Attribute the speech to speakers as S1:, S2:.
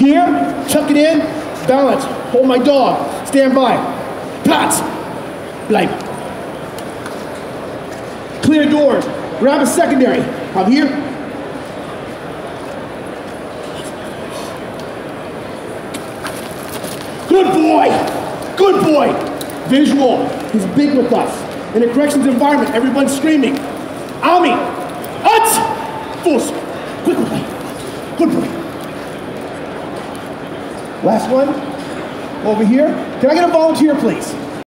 S1: Here, chuck it in, balance, hold my dog, stand by. Platz, bleib. Clear doors, grab a secondary. I'm here. Good boy, good boy. Visual, he's big with us. In a corrections environment, everyone's screaming. Ami, Utz, Force, quick, quickly. Good boy. Last one. Over here. Can I get a volunteer, please?